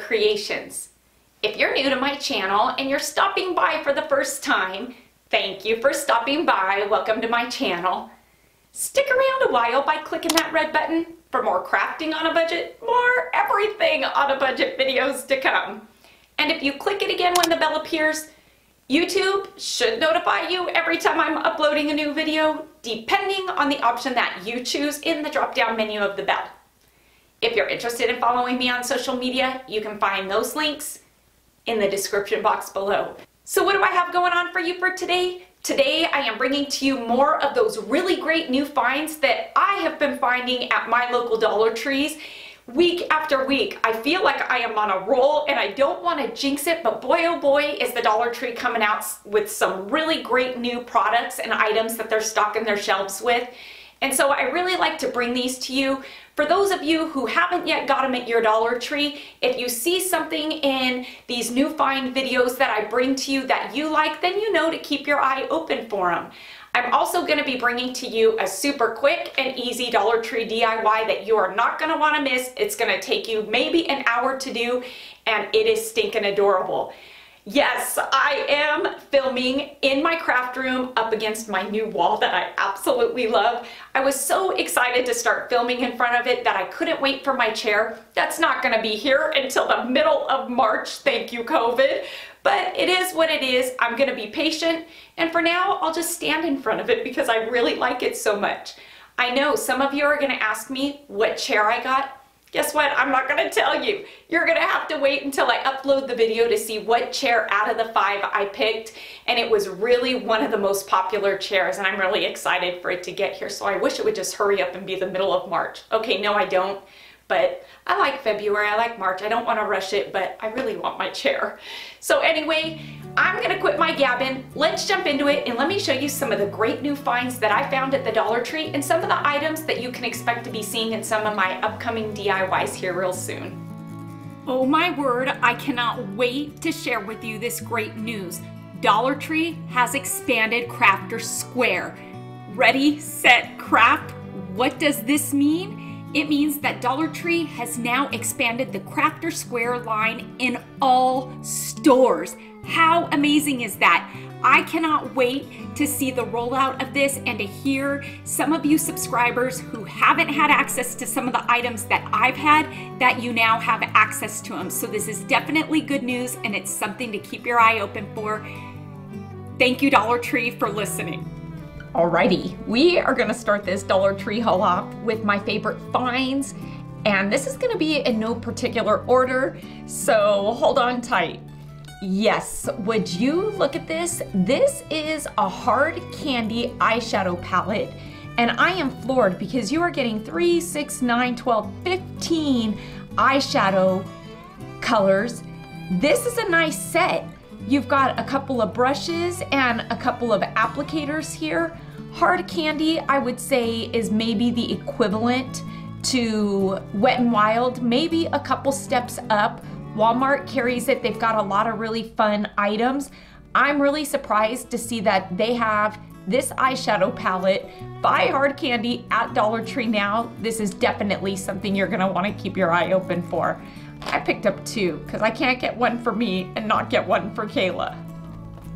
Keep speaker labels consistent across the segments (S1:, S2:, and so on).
S1: Creations. If you're new to my channel and you're stopping by for the first time, thank you for stopping by. Welcome to my channel. Stick around a while by clicking that red button for more crafting on a budget, more everything on a budget videos to come. And if you click it again when the bell appears, YouTube should notify you every time I'm uploading a new video, depending on the option that you choose in the drop down menu of the bell. If you're interested in following me on social media, you can find those links in the description box below. So what do I have going on for you for today? Today I am bringing to you more of those really great new finds that I have been finding at my local Dollar Trees week after week. I feel like I am on a roll and I don't want to jinx it, but boy oh boy is the Dollar Tree coming out with some really great new products and items that they're stocking their shelves with. And so I really like to bring these to you. For those of you who haven't yet got them at your Dollar Tree, if you see something in these new find videos that I bring to you that you like, then you know to keep your eye open for them. I'm also going to be bringing to you a super quick and easy Dollar Tree DIY that you are not going to want to miss. It's going to take you maybe an hour to do and it is stinking adorable. Yes, I am filming in my craft room up against my new wall that I absolutely love. I was so excited to start filming in front of it that I couldn't wait for my chair. That's not gonna be here until the middle of March, thank you COVID. But it is what it is. I'm gonna be patient. And for now, I'll just stand in front of it because I really like it so much. I know some of you are gonna ask me what chair I got. Guess what? I'm not gonna tell you. You're gonna have to wait until I upload the video to see what chair out of the five I picked. And it was really one of the most popular chairs and I'm really excited for it to get here. So I wish it would just hurry up and be the middle of March. Okay, no I don't but I like February, I like March. I don't want to rush it, but I really want my chair. So anyway, I'm gonna quit my gabbing. Let's jump into it and let me show you some of the great new finds that I found at the Dollar Tree and some of the items that you can expect to be seeing in some of my upcoming DIYs here real soon. Oh my word, I cannot wait to share with you this great news. Dollar Tree has expanded Crafter Square. Ready, set, craft. What does this mean? It means that Dollar Tree has now expanded the Crafter Square line in all stores. How amazing is that? I cannot wait to see the rollout of this and to hear some of you subscribers who haven't had access to some of the items that I've had that you now have access to them. So this is definitely good news and it's something to keep your eye open for. Thank you Dollar Tree for listening. Alrighty, we are gonna start this Dollar Tree haul off with my favorite finds, and this is gonna be in no particular order, so hold on tight. Yes, would you look at this? This is a hard candy eyeshadow palette, and I am floored because you are getting 3, 6, 9, 12, 15 eyeshadow colors. This is a nice set. You've got a couple of brushes and a couple of applicators here. Hard candy, I would say, is maybe the equivalent to Wet n Wild, maybe a couple steps up. Walmart carries it. They've got a lot of really fun items. I'm really surprised to see that they have this eyeshadow palette Buy Hard Candy at Dollar Tree now. This is definitely something you're gonna wanna keep your eye open for. I picked up two because I can't get one for me and not get one for Kayla.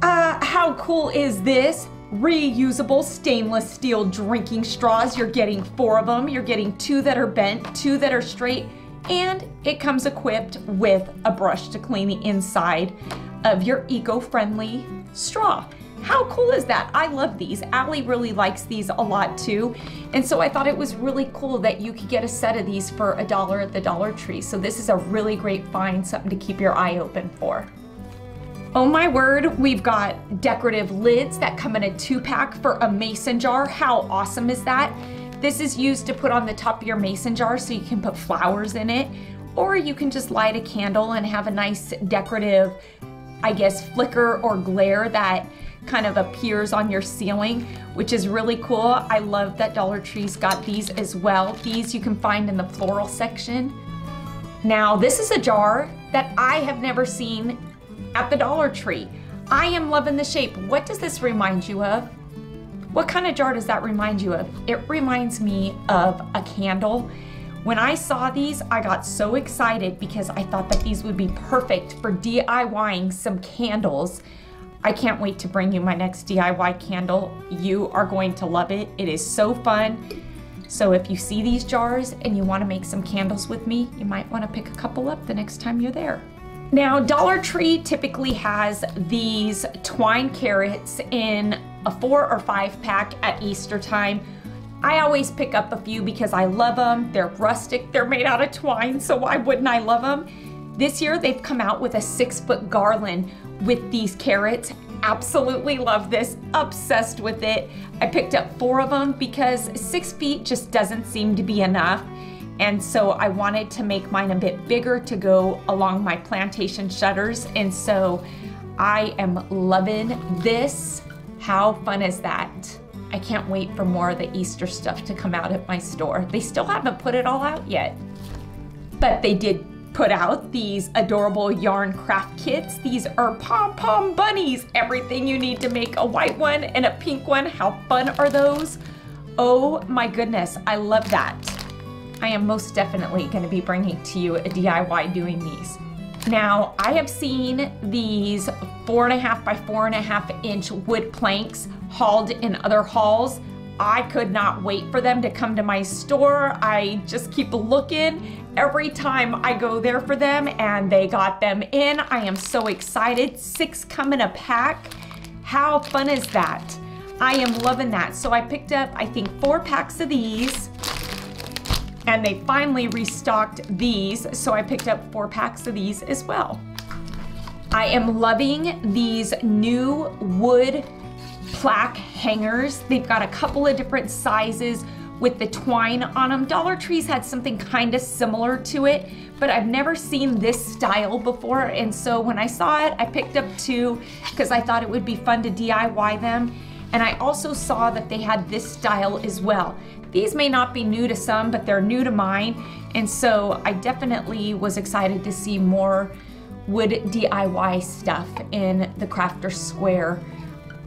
S1: Uh, how cool is this? Reusable stainless steel drinking straws. You're getting four of them. You're getting two that are bent, two that are straight, and it comes equipped with a brush to clean the inside of your eco-friendly straw. How cool is that? I love these. Allie really likes these a lot too. And so I thought it was really cool that you could get a set of these for a dollar at the Dollar Tree. So this is a really great find, something to keep your eye open for. Oh my word, we've got decorative lids that come in a two pack for a mason jar. How awesome is that? This is used to put on the top of your mason jar so you can put flowers in it. Or you can just light a candle and have a nice decorative, I guess, flicker or glare that kind of appears on your ceiling, which is really cool. I love that Dollar Tree's got these as well. These you can find in the floral section. Now, this is a jar that I have never seen at the Dollar Tree. I am loving the shape. What does this remind you of? What kind of jar does that remind you of? It reminds me of a candle When I saw these, I got so excited because I thought that these would be perfect for DIYing some candles. I can't wait to bring you my next DIY candle. You are going to love it. It is so fun. So if you see these jars and you wanna make some candles with me, you might wanna pick a couple up the next time you're there. Now, Dollar Tree typically has these twine carrots in a four or five pack at Easter time. I always pick up a few because I love them. They're rustic, they're made out of twine, so why wouldn't I love them? This year they've come out with a six foot garland with these carrots. Absolutely love this, obsessed with it. I picked up four of them because six feet just doesn't seem to be enough. And so I wanted to make mine a bit bigger to go along my plantation shutters. And so I am loving this. How fun is that? I can't wait for more of the Easter stuff to come out at my store. They still haven't put it all out yet. But they did put out these adorable yarn craft kits. These are pom-pom bunnies. Everything you need to make a white one and a pink one. How fun are those? Oh my goodness, I love that. I am most definitely gonna be bringing to you a DIY doing these. Now, I have seen these four and a half by four and a half inch wood planks hauled in other hauls. I could not wait for them to come to my store. I just keep looking every time I go there for them and they got them in. I am so excited. Six come in a pack. How fun is that? I am loving that. So I picked up, I think, four packs of these and they finally restocked these. So I picked up four packs of these as well. I am loving these new wood plaque hangers. They've got a couple of different sizes with the twine on them. Dollar Tree's had something kind of similar to it, but I've never seen this style before. And so when I saw it, I picked up two because I thought it would be fun to DIY them. And I also saw that they had this style as well. These may not be new to some, but they're new to mine. And so I definitely was excited to see more wood DIY stuff in the Crafter Square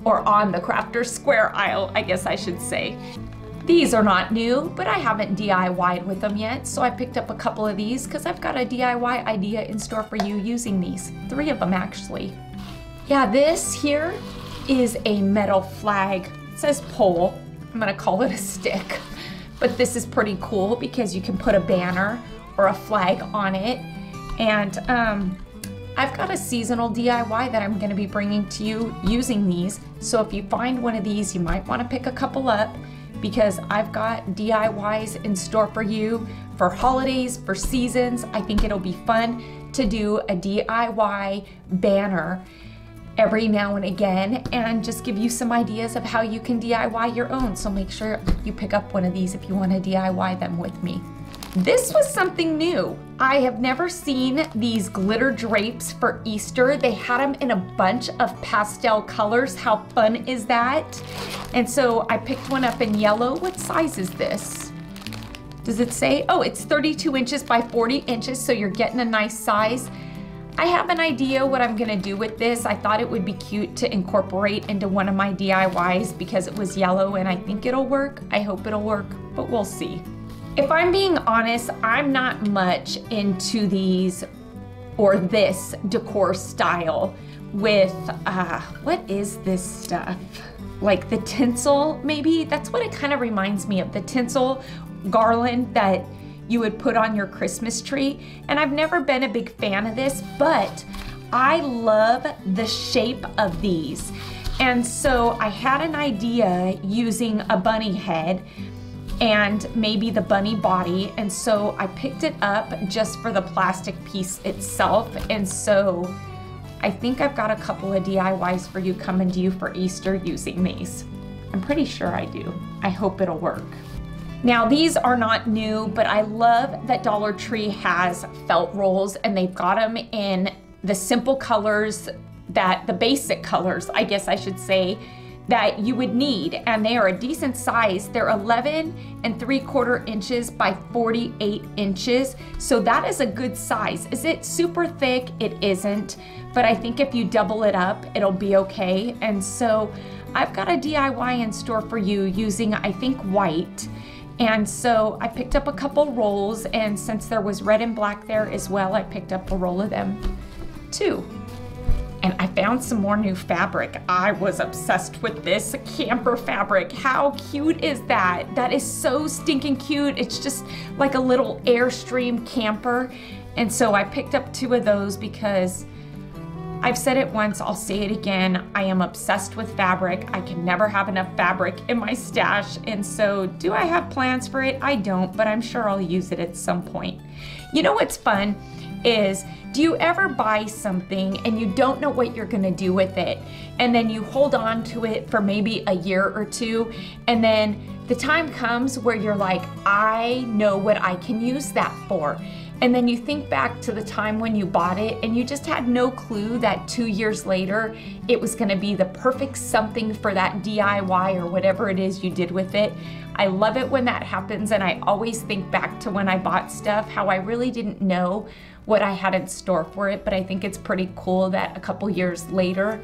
S1: or on the Crafter Square aisle, I guess I should say. These are not new, but I haven't DIY'd with them yet, so I picked up a couple of these because I've got a DIY idea in store for you using these. Three of them actually. Yeah, this here is a metal flag. It says pole. I'm gonna call it a stick. But this is pretty cool because you can put a banner or a flag on it. And um, I've got a seasonal DIY that I'm gonna be bringing to you using these. So if you find one of these, you might wanna pick a couple up because I've got DIYs in store for you for holidays, for seasons. I think it'll be fun to do a DIY banner every now and again and just give you some ideas of how you can DIY your own. So make sure you pick up one of these if you want to DIY them with me. This was something new. I have never seen these glitter drapes for Easter. They had them in a bunch of pastel colors. How fun is that? And so I picked one up in yellow. What size is this? Does it say? Oh, it's 32 inches by 40 inches, so you're getting a nice size. I have an idea what I'm gonna do with this. I thought it would be cute to incorporate into one of my DIYs because it was yellow and I think it'll work. I hope it'll work, but we'll see. If I'm being honest, I'm not much into these or this decor style with, uh, what is this stuff? Like the tinsel, maybe? That's what it kind of reminds me of, the tinsel garland that you would put on your Christmas tree. And I've never been a big fan of this, but I love the shape of these. And so I had an idea using a bunny head and maybe the bunny body. And so I picked it up just for the plastic piece itself. And so I think I've got a couple of DIYs for you coming to you for Easter using these. I'm pretty sure I do. I hope it'll work. Now these are not new, but I love that Dollar Tree has felt rolls and they've got them in the simple colors that the basic colors, I guess I should say, that you would need and they are a decent size. They're 11 and 3 quarter inches by 48 inches. So that is a good size. Is it super thick? It isn't, but I think if you double it up, it'll be okay. And so I've got a DIY in store for you using, I think, white And so I picked up a couple rolls and since there was red and black there as well, I picked up a roll of them too. And I found some more new fabric. I was obsessed with this camper fabric. How cute is that? That is so stinking cute. It's just like a little Airstream camper. And so I picked up two of those because I've said it once, I'll say it again. I am obsessed with fabric. I can never have enough fabric in my stash. And so, do I have plans for it? I don't, but I'm sure I'll use it at some point. You know what's fun is do you ever buy something and you don't know what you're gonna do with it? And then you hold on to it for maybe a year or two, and then the time comes where you're like, I know what I can use that for. And then you think back to the time when you bought it and you just had no clue that two years later it was going to be the perfect something for that DIY or whatever it is you did with it. I love it when that happens, and I always think back to when I bought stuff, how I really didn't know what I had in store for it, but I think it's pretty cool that a couple years later,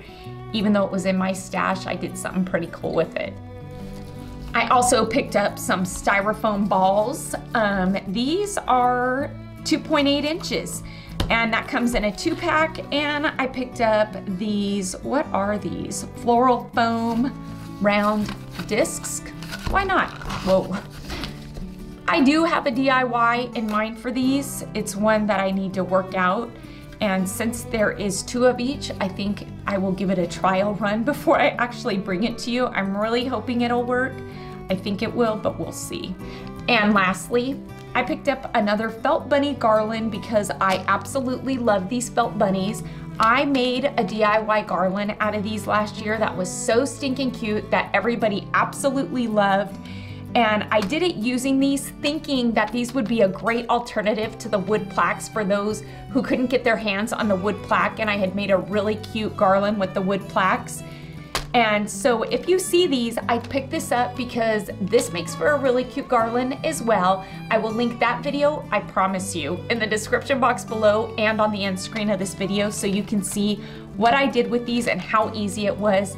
S1: even though it was in my stash, I did something pretty cool with it. I also picked up some styrofoam balls. Um, these are 2.8 inches. And that comes in a two pack and I picked up these what are these? Floral foam round discs? Why not? Whoa. I do have a DIY in mind for these. It's one that I need to work out. And since there is two of each I think I will give it a trial run before I actually bring it to you. I'm really hoping it'll work. I think it will but we'll see. And lastly I picked up another felt bunny garland because I absolutely love these felt bunnies. I made a DIY garland out of these last year that was so stinking cute that everybody absolutely loved. And I did it using these thinking that these would be a great alternative to the wood plaques for those who couldn't get their hands on the wood plaque. And I had made a really cute garland with the wood plaques. And so if you see these, I picked this up because this makes for a really cute garland as well. I will link that video, I promise you, in the description box below and on the end screen of this video so you can see what I did with these and how easy it was.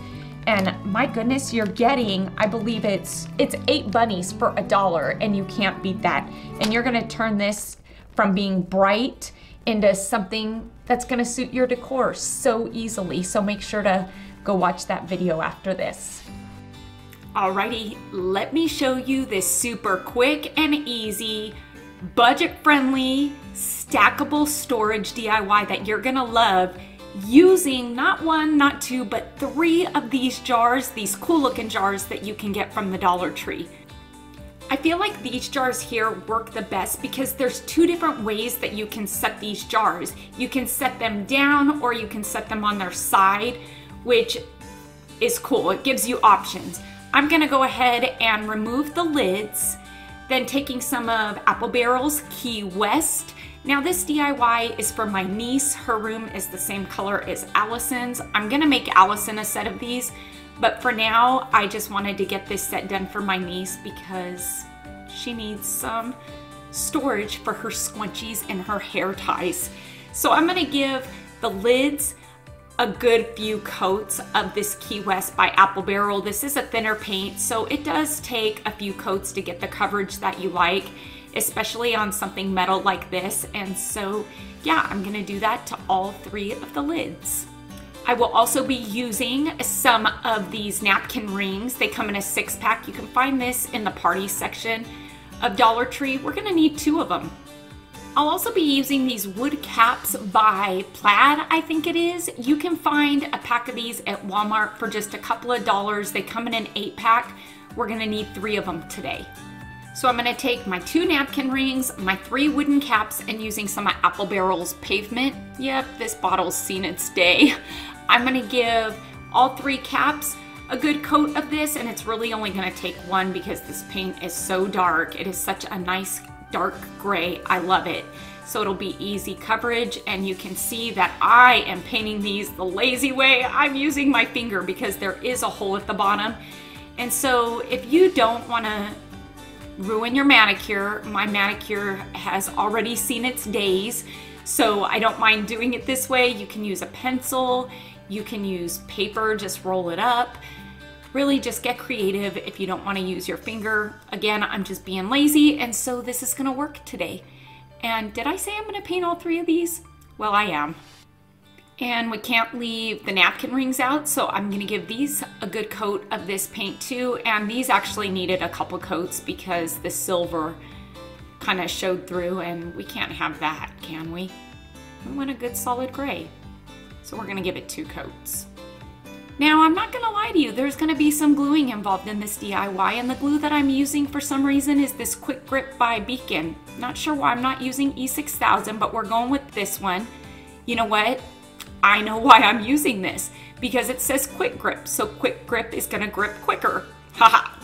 S1: And my goodness, you're getting, I believe it's it's eight bunnies for a dollar and you can't beat that. And you're gonna turn this from being bright into something that's gonna suit your decor so easily. So make sure to go watch that video after this. Alrighty, let me show you this super quick and easy, budget-friendly, stackable storage DIY that you're gonna love using not one, not two, but three of these jars, these cool looking jars that you can get from the Dollar Tree. I feel like these jars here work the best because there's two different ways that you can set these jars. You can set them down or you can set them on their side which is cool. It gives you options. I'm gonna go ahead and remove the lids, then taking some of Apple Barrel's Key West. Now this DIY is for my niece. Her room is the same color as Allison's. I'm gonna make Allison a set of these, but for now, I just wanted to get this set done for my niece because she needs some storage for her scrunchies and her hair ties. So I'm gonna give the lids a good few coats of this Key West by Apple Barrel. This is a thinner paint, so it does take a few coats to get the coverage that you like, especially on something metal like this. And so, yeah, I'm gonna do that to all three of the lids. I will also be using some of these napkin rings. They come in a six pack. You can find this in the party section of Dollar Tree. We're gonna need two of them. I'll also be using these wood caps by Plaid, I think it is. You can find a pack of these at Walmart for just a couple of dollars. They come in an eight pack. We're gonna need three of them today. So I'm gonna take my two napkin rings, my three wooden caps, and using some of Apple Barrel's pavement. Yep, this bottle's seen its day. I'm gonna give all three caps a good coat of this, and it's really only gonna take one because this paint is so dark. It is such a nice dark gray. I love it. So it'll be easy coverage and you can see that I am painting these the lazy way. I'm using my finger because there is a hole at the bottom. And so if you don't wanna ruin your manicure, my manicure has already seen its days. So I don't mind doing it this way. You can use a pencil, you can use paper, just roll it up. Really just get creative if you don't want to use your finger. Again, I'm just being lazy, and so this is going to work today. And did I say I'm going to paint all three of these? Well, I am. And we can't leave the napkin rings out, so I'm gonna give these a good coat of this paint too. And these actually needed a couple coats because the silver kind of showed through and we can't have that, can we? We want a good solid gray. So we're gonna give it two coats. Now, I'm not gonna lie to you, there's gonna be some gluing involved in this DIY, and the glue that I'm using for some reason is this Quick Grip by Beacon. Not sure why I'm not using E6000, but we're going with this one. You know what? I know why I'm using this, because it says Quick Grip, so Quick Grip is gonna grip quicker. Haha.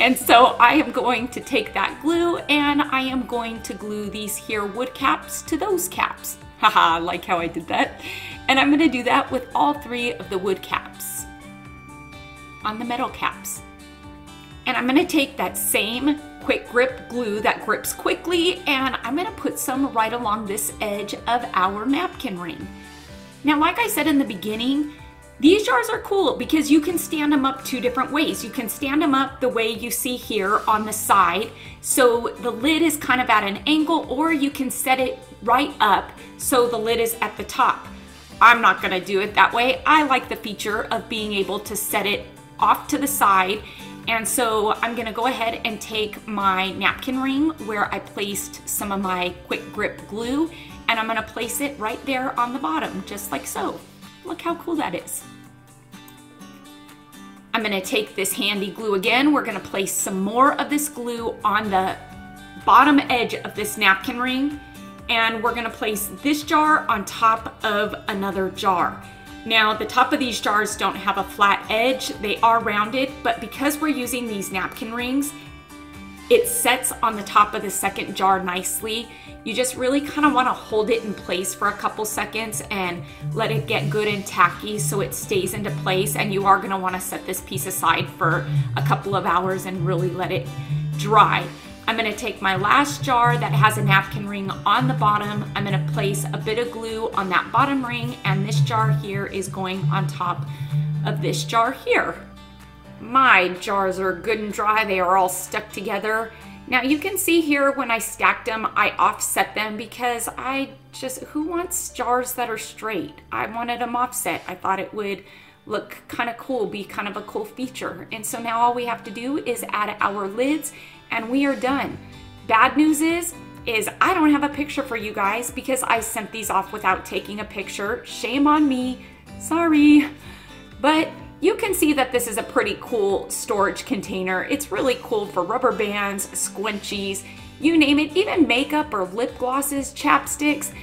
S1: and so I am going to take that glue and I am going to glue these here wood caps to those caps. Haha, like how I did that. And I'm gonna do that with all three of the wood caps on the metal caps. And I'm gonna take that same quick grip glue that grips quickly and I'm gonna put some right along this edge of our napkin ring. Now, like I said in the beginning, these jars are cool because you can stand them up two different ways. You can stand them up the way you see here on the side, so the lid is kind of at an angle, or you can set it right up so the lid is at the top. I'm not gonna do it that way. I like the feature of being able to set it off to the side. And so I'm gonna go ahead and take my napkin ring where I placed some of my quick grip glue and I'm gonna place it right there on the bottom, just like so. Look how cool that is. I'm gonna take this handy glue again. We're gonna place some more of this glue on the bottom edge of this napkin ring and we're gonna place this jar on top of another jar. Now the top of these jars don't have a flat edge, they are rounded, but because we're using these napkin rings, it sets on the top of the second jar nicely. You just really kind of want to hold it in place for a couple seconds and let it get good and tacky so it stays into place and you are going to want to set this piece aside for a couple of hours and really let it dry. I'm gonna take my last jar that has a napkin ring on the bottom. I'm gonna place a bit of glue on that bottom ring and this jar here is going on top of this jar here. My jars are good and dry. They are all stuck together. Now you can see here when I stacked them, I offset them because I just, who wants jars that are straight? I wanted them offset. I thought it would look kind of cool, be kind of a cool feature. And so now all we have to do is add our lids and we are done. Bad news is, is I don't have a picture for you guys because I sent these off without taking a picture. Shame on me, sorry. But you can see that this is a pretty cool storage container. It's really cool for rubber bands, squinchies, you name it, even makeup or lip glosses, chapsticks,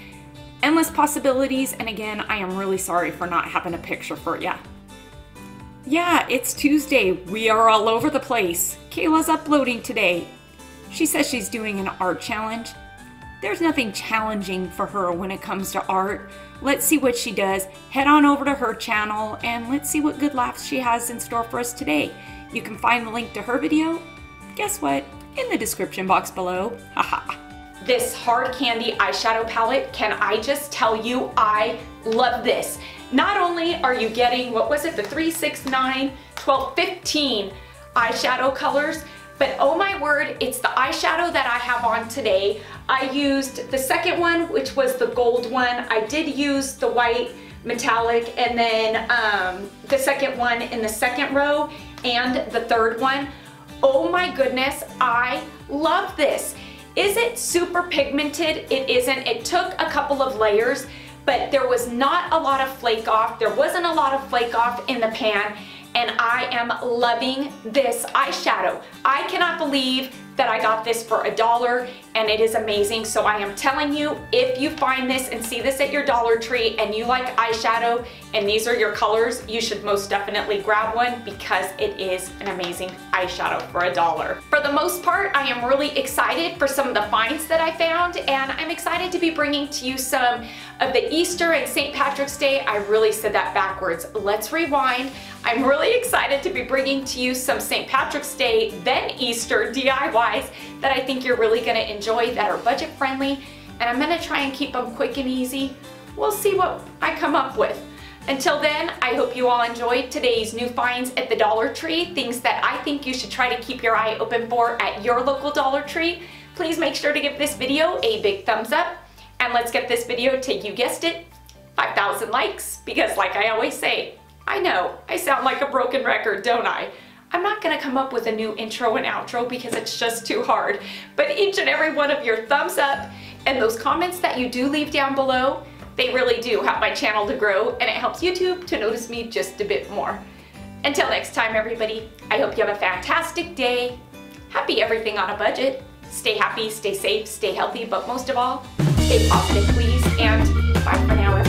S1: endless possibilities. And again, I am really sorry for not having a picture for you. Yeah, it's Tuesday. We are all over the place. Kayla's uploading today. She says she's doing an art challenge. There's nothing challenging for her when it comes to art. Let's see what she does. Head on over to her channel and let's see what good laughs she has in store for us today. You can find the link to her video, guess what, in the description box below. Haha. this hard candy eyeshadow palette, can I just tell you, I love this. Not only are you getting, what was it, the 3, 6, 9, 12, 15 eyeshadow colors, but oh my word, it's the eyeshadow that I have on today. I used the second one, which was the gold one. I did use the white metallic and then um, the second one in the second row and the third one. Oh my goodness, I love this. Is it super pigmented? It isn't. It took a couple of layers, but there was not a lot of flake off. There wasn't a lot of flake off in the pan and I am loving this eyeshadow. I cannot believe that I got this for a dollar and it is amazing. So I am telling you, if you find this and see this at your Dollar Tree and you like eyeshadow and these are your colors, you should most definitely grab one because it is an amazing eyeshadow for a dollar. For the most part, I am really excited for some of the finds that I found and I'm excited to be bringing to you some of the Easter and St. Patrick's Day. I really said that backwards. Let's rewind. I'm really excited to be bringing to you some St. Patrick's Day, then Easter DIYs that I think you're really gonna enjoy that are budget friendly. And I'm gonna try and keep them quick and easy. We'll see what I come up with. Until then, I hope you all enjoyed today's new finds at the Dollar Tree, things that I think you should try to keep your eye open for at your local Dollar Tree. Please make sure to give this video a big thumbs up, and let's get this video to, you guessed it, 5,000 likes, because like I always say, I know, I sound like a broken record, don't I? I'm not gonna come up with a new intro and outro because it's just too hard, but each and every one of your thumbs up and those comments that you do leave down below, they really do help my channel to grow and it helps YouTube to notice me just a bit more. Until next time, everybody, I hope you have a fantastic day. Happy everything on a budget. Stay happy, stay safe, stay healthy, but most of all, stay positive, please, and bye for now.